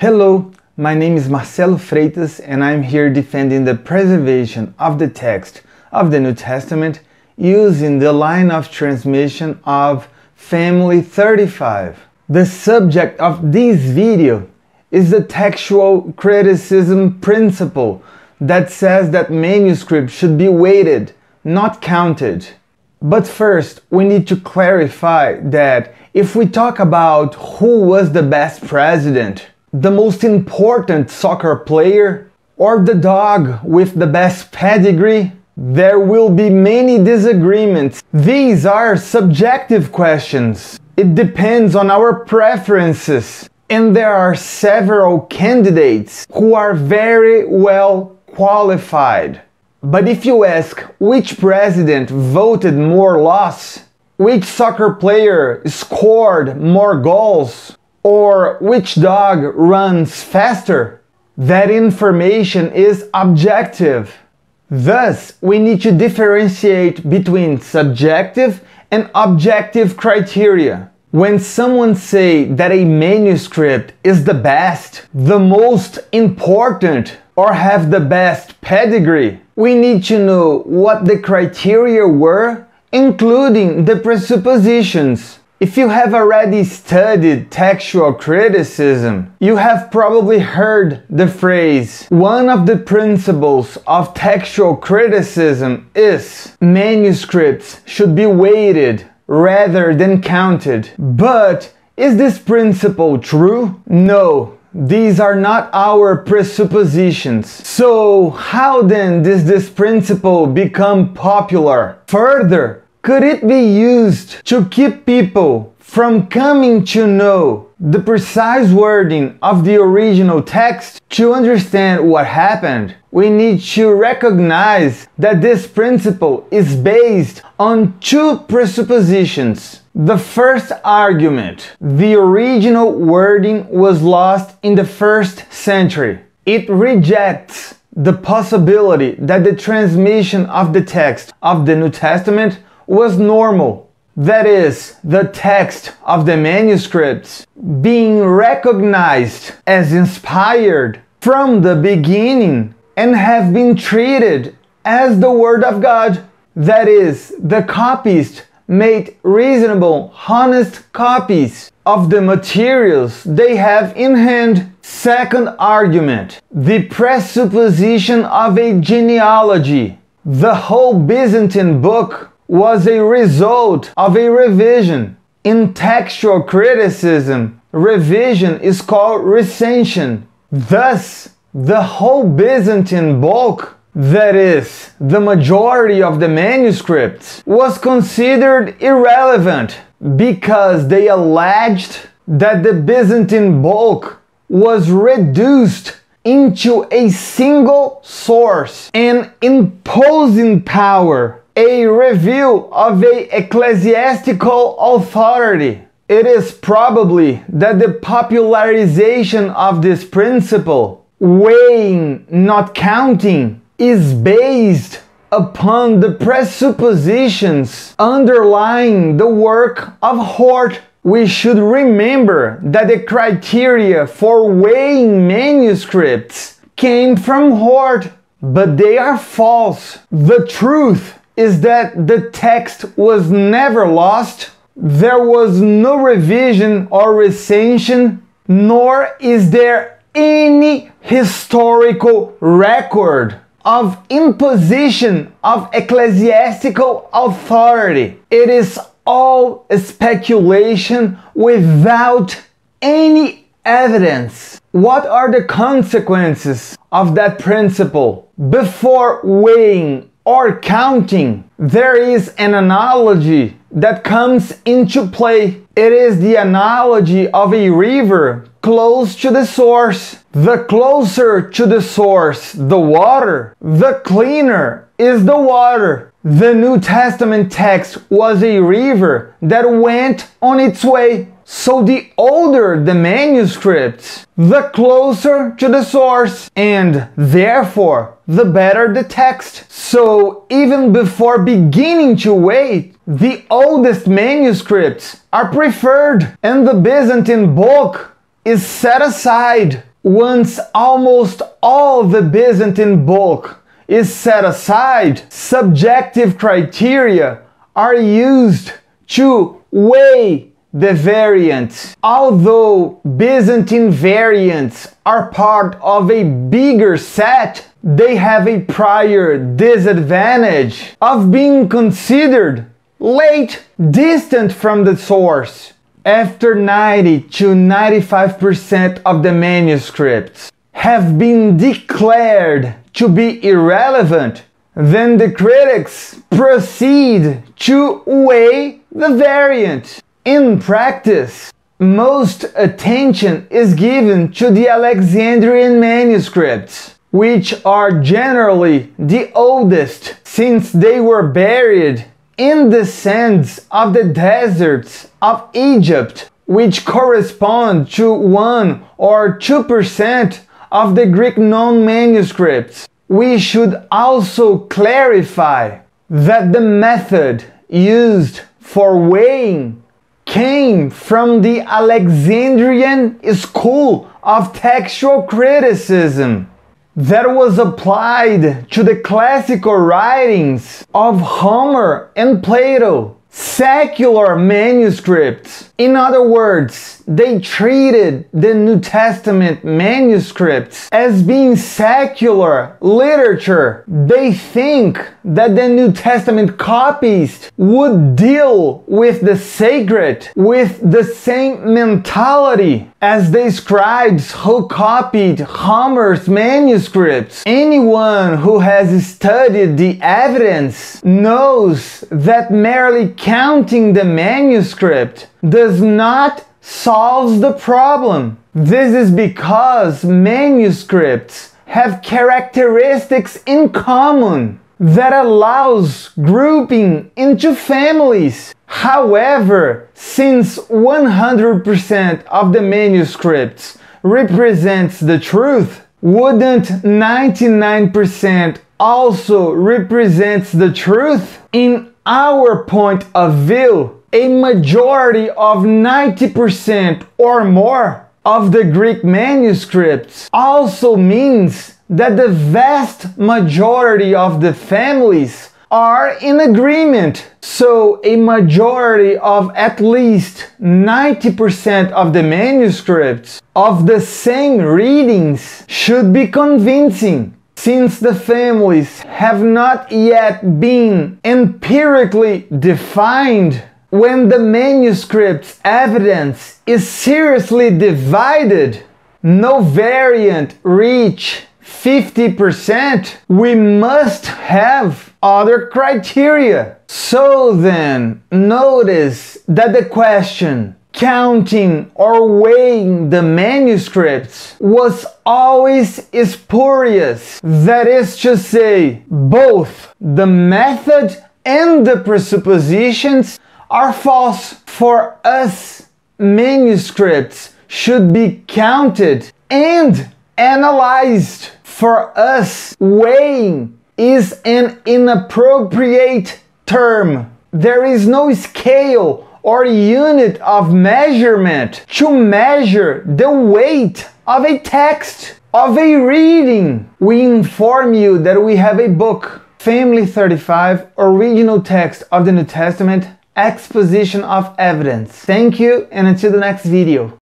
Hello, my name is Marcelo Freitas and I'm here defending the preservation of the text of the New Testament using the line of transmission of Family 35. The subject of this video is the textual criticism principle that says that manuscripts should be weighted, not counted. But first, we need to clarify that if we talk about who was the best president, the most important soccer player, or the dog with the best pedigree, there will be many disagreements. These are subjective questions. It depends on our preferences. And there are several candidates who are very well qualified. But if you ask which president voted more loss, which soccer player scored more goals, or which dog runs faster, that information is objective. Thus, we need to differentiate between subjective and objective criteria. When someone say that a manuscript is the best, the most important, or have the best pedigree, we need to know what the criteria were, including the presuppositions. If you have already studied textual criticism, you have probably heard the phrase one of the principles of textual criticism is manuscripts should be weighted rather than counted. But is this principle true? No, these are not our presuppositions. So, how then does this principle become popular? Further, could it be used to keep people from coming to know the precise wording of the original text to understand what happened? We need to recognize that this principle is based on two presuppositions. The first argument, the original wording was lost in the first century. It rejects the possibility that the transmission of the text of the New Testament was normal. That is, the text of the manuscripts being recognized as inspired from the beginning and have been treated as the Word of God. That is, the copyist made reasonable, honest copies of the materials they have in hand. Second argument the presupposition of a genealogy. The whole Byzantine bulk was a result of a revision. In textual criticism, revision is called recension. Thus, the whole Byzantine bulk, that is, the majority of the manuscripts, was considered irrelevant because they alleged that the Byzantine bulk was reduced into a single source and imposing power a review of a ecclesiastical authority. It is probably that the popularization of this principle, weighing, not counting, is based upon the presuppositions underlying the work of Hort. We should remember that the criteria for weighing manuscripts came from Hort, but they are false. The truth is that the text was never lost, there was no revision or recension, nor is there any historical record of imposition of ecclesiastical authority. It is all speculation without any evidence. What are the consequences of that principle? Before weighing or counting, there is an analogy that comes into play. It is the analogy of a river close to the source. The closer to the source the water, the cleaner is the water. The New Testament text was a river that went on its way so the older the manuscript, the closer to the source, and therefore the better the text. So even before beginning to wait, the oldest manuscripts are preferred, and the Byzantine bulk is set aside. Once almost all the Byzantine bulk is set aside, subjective criteria are used to weigh the variants. Although Byzantine variants are part of a bigger set, they have a prior disadvantage of being considered late, distant from the source. After 90 to 95% of the manuscripts have been declared to be irrelevant, then the critics proceed to weigh the variant. In practice, most attention is given to the Alexandrian manuscripts, which are generally the oldest since they were buried in the sands of the deserts of Egypt, which correspond to 1 or 2% of the Greek known manuscripts. We should also clarify that the method used for weighing came from the Alexandrian school of textual criticism that was applied to the classical writings of Homer and Plato secular manuscripts. In other words, they treated the New Testament manuscripts as being secular literature. They think that the New Testament copies would deal with the sacred with the same mentality as the scribes who copied Homer's manuscripts. Anyone who has studied the evidence knows that merely counting the manuscript does not solve the problem. This is because manuscripts have characteristics in common that allows grouping into families. However, since 100% of the manuscripts represents the truth, wouldn't 99% also represents the truth? In our point of view, a majority of 90% or more of the Greek manuscripts also means that the vast majority of the families are in agreement. So, a majority of at least 90% of the manuscripts of the same readings should be convincing. Since the families have not yet been empirically defined, when the manuscript's evidence is seriously divided, no variant reach 50%, we must have other criteria. So then, notice that the question counting or weighing the manuscripts was always spurious. That is to say, both the method and the presuppositions are false. For us, manuscripts should be counted and analyzed. For us, weighing is an inappropriate term. There is no scale or unit of measurement to measure the weight of a text, of a reading. We inform you that we have a book, Family 35, Original Text of the New Testament, Exposition of Evidence. Thank you and until the next video.